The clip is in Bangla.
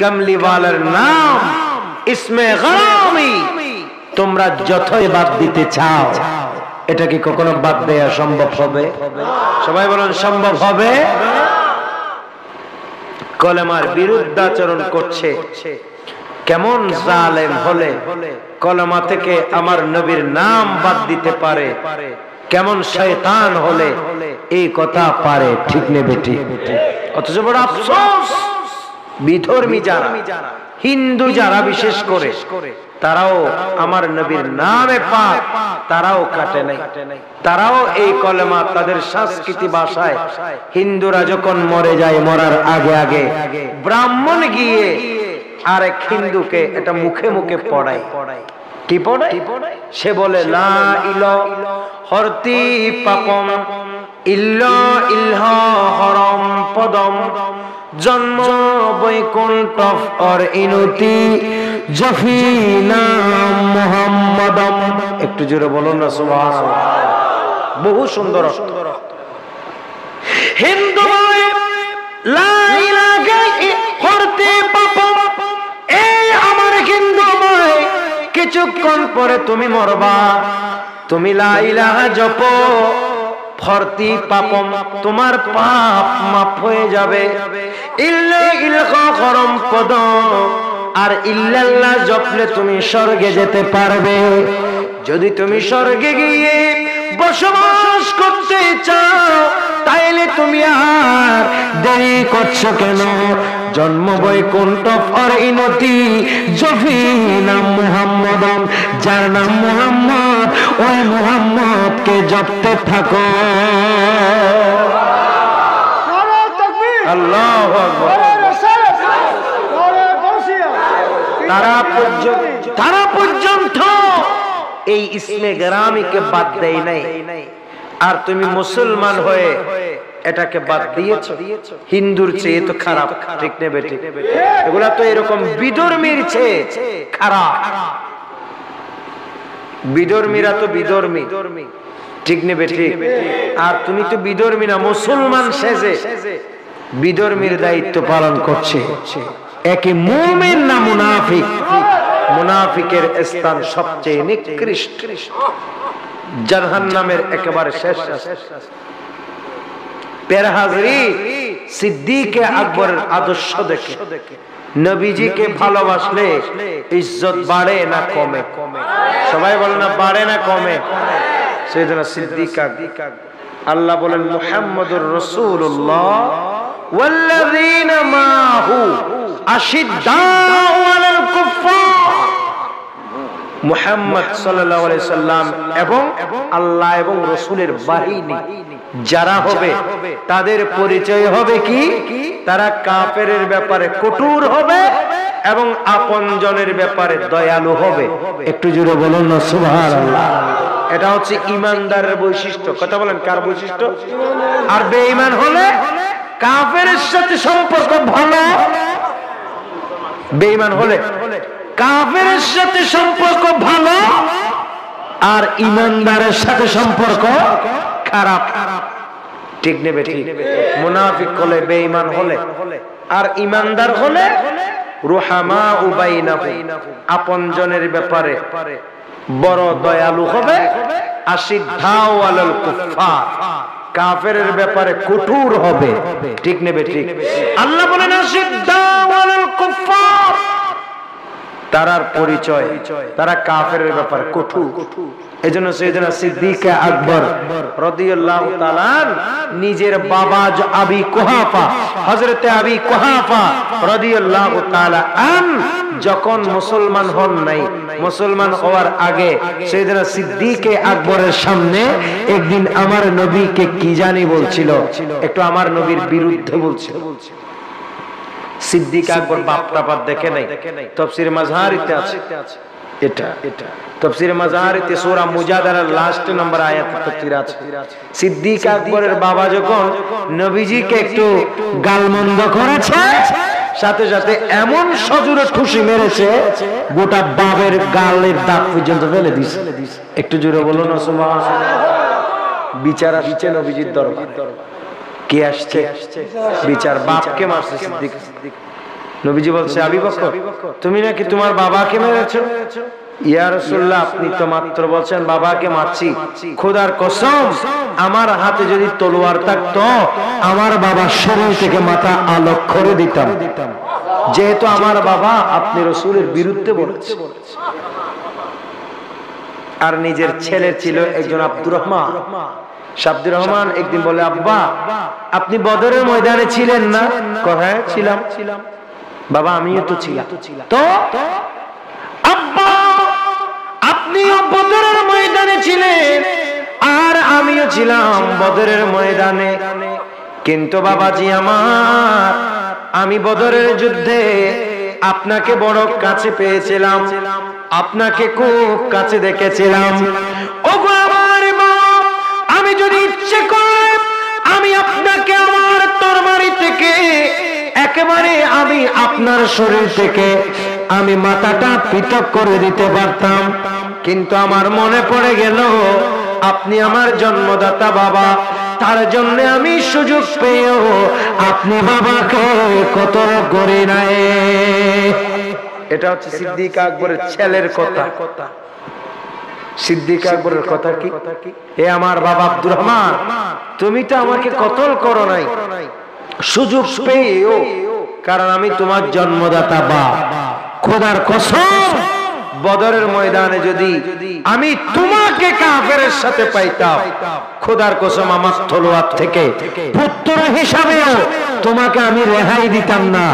কামলিওয়ালার নাম ইসমে গরামি তোমরা যতই বাদ দিতে চাও। এটা কি কখনো বাদ দেওয়া সম্ভব হবে? সবাই বলুন, সম্ভব হবে? কলেমার বিরুদ্ধাচরণ করছে। কেমন জালেম হলে কলেমা থেকে আমার নবীর নাম বাদ দিতে পারে। কেমন শয়তান হলে এই কথা পারে ঠিক নেবে, ঠিক। অথচ বড় আফসোস। বিধর্মী যারা হিন্দু যারা বিশেষ করে তারাও আমার নবীর নামে পাক তারাও কাটে নাই। তারাও এই কলেমা তাদের সংস্কৃতি ভাষায় হিন্দুরা যখন মরে যায় মরার আগে আগে ব্রাহ্মণ গিয়ে আরেক হিন্দুকে এটা মুখে মুখে পড়ায়। কি পড়ায়? সে বলে লা ইল হরতি পাপম ইল্ল ইল্হ হরম পদম। জন্ম বৈকুণ্ঠ অর ইনুতি, জফিনা মোহাম্মদম। একটু জোরে বলুন না, সুবহানাল্লাহ। বহু সুন্দর হিন্দু লা ইলাহা হরতি পাপম। এই আমার হিন্দু বলে কিছুক্ষণ পরে তুমি মরবা। তুমি লা ইলাহা জপো। ফরতি পাপম, তোমার পাপ মাফ হয়ে যাবে। ইল্লে ইলকা করম পদ, আর ইল্লাল্লাহ জপলে তুমি স্বর্গে যেতে পারবে। যদি তুমি স্বর্গে গিয়ে বসবাস করতে চাও তাইলে তুমি আর দেরি করছ কেন? জন্ম ইনতি? জফিনা মুহাম্মদম যার নাম মুহাম্মদ ওই মুহাম্মদকে জপতে থাকো। আল্লাহ তারা পর্যন্ত তারা পর্যন্ত এই ইসমে গ্রামীকে বাদ দেয় নাই। আর তুমি মুসলমান হয়ে এটাকে বাদ দিয়েছ। হিন্দুর চেয়ে তো খারাপ। ঠিক নেবে ঠিক এগুলা তো এরকম বিধর্মীর চেয়ে খারাপ। বিধর্মীরা তো বিধর্মী ঠিক নেবে ঠিক আর তুমি তো বিধর্মী না মুসলমান সেজে। বিধর্মীর দায়িত্ব পালন করছে। একে মুমিন না মুনাফিক। মুনাফিকের স্থান সবচেয়ে নিকৃষ্ট জাহান্নামের একেবারে শেষ পেরহাজরি সিদ্দিকে আকবরের আদর্শ দেখে নবীজিকে ভালোবাসলে ইজ্জত বাড়ে না কমে সবাই বলে না বাড়ে না কমে সেই জন্য সিদ্দিক আল্লাহ বলেন মুহাম্মদুর রসুল্লাহ والذين معه أشداء على الكفار মুহাম্মদ আলাইহি সাল্লাম এবং আল্লাহ এবং রসুলের বাহিনী। যারা হবে, তাদের পরিচয় হবে কি? তারা কাপের ব্যাপারে কঠোর হবে এবং আপনজনের ব্যাপারে দয়ালু হবে। একটু জুড়ে বলুন না, সুবহানাল্লাহ। এটা হচ্ছে ইমানদারের বৈশিষ্ট্য। কথা বলেন, কার বৈশিষ্ট্য? আর বেঈমান হলে কাফের সাথে সম্পর্ক ভালো। বেঈমান হলে কাফের সাথে সম্পর্ক ভালো আর ইমানদারের সাথে সম্পর্ক খারাপ। ঠিক নেবে ঠিক মুনাফিক হলে বেঈমান হলে আর ইমানদার হলে রুহামা উবাইনাহু আপনজনের ব্যাপারে বড় দয়ালু হবে। আশিদ্ধাও আলাল কুফার কাফেরের ব্যাপারে কঠোর হবে। ঠিক নেবে ঠিক আল্লাহ বলেন আশিদ্ধাও তারার পরিচয়, তারা কাফের ব্যাপারে সেজন্য সিদ্দিক আকবর নিজের বাবা আবি আবি আন, যখন মুসলমান হন নাই, মুসলমান হওয়ার আগে সেজন্য সিদ্দিক আকবরের সামনে একদিন আমার নবীকে কি জানি বলছিল, একটু আমার নবীর বিরুদ্ধে বলছিল। সিদ্দিক আকবর বাপ টাপাত দেখে নাই। তফসির মাজহারিতে আছে। এটা। এটা। তফসির সূরা মুজাদালার লাস্ট নাম্বার আয়াত তফসির আছে। সিদ্দিক আকবরের বাবা যখন নবীজিকে একটু গালমন্দ করেছে সাথে সাথে এমন সজুরে খুশি মেরেছে গোটা বাবের গালের দাগ পর্যন্ত ফেলে দিছে। একটু জোরে বলুন না সুবহানাল্লাহ। বিচার আসছে নবীজির দরবার। কে আসছে? বিচার বাপকে মারছে সিদ্দিক। নবীজি বলছে, আবি তুমি নাকি তোমার বাবাকে মেরেছো? আপনি তো মাত্র বলছেন, বাবাকে মারছি। খোদার কসম, আমার হাতে যদি তলোয়ার থাকতো, আমার শরীর থেকে মাথা আলোক করে দিতাম। যেহেতু আমার বাবা আপনি রসুলের বিরুদ্ধে বলেছে আর নিজের ছেলে ছিল একজন আব্দুর রহমান। শাব্দুর রহমান একদিন বলে, আব্বা, আপনি বদরের ময়দানে ছিলেন না? ছিলাম ছিলাম। বাবা, আমিও তো ছিলাম। তো? আব্বা, আপনিও বদরের ময়দানে ছিলেন আর আমিও ছিলাম বদরের ময়দানে। কিন্তু বাবাজি আমার, আমি বদরের যুদ্ধে আপনাকে বড় কাছে পেয়েছিলাম। আপনাকে খুব কাছে দেখেছিলাম। ওগো একেবারে আমি আপনার শরীর থেকে আমি মাথাটা পৃথক করে দিতে পারতাম। কিন্তু আমার মনে পড়ে গেল, আপনি আমার জন্মদাতা বাবা, তার জন্য আমি সুযোগ পেয়েও আপনি বাবাকে কত করে নাই। এটা হচ্ছে সিদ্দিক আকবরের ছেলের কথা। সিদ্দিক আকবরের কথা কি? এ আমার বাবা আব্দুর রহমান, তুমি তো আমাকে কতল করো নাই। সুযোগ পেয়েও কারণ আমি তোমার জন্মদাতা বা খোদার কসম, বদরের ময়দানে যদি আমি তোমাকে কাফের সাথে পাইতাম, খোদার কসম আমার তলোয়ার থেকে পুত্র হিসাবেও তোমাকে আমি রেহাই দিতাম না।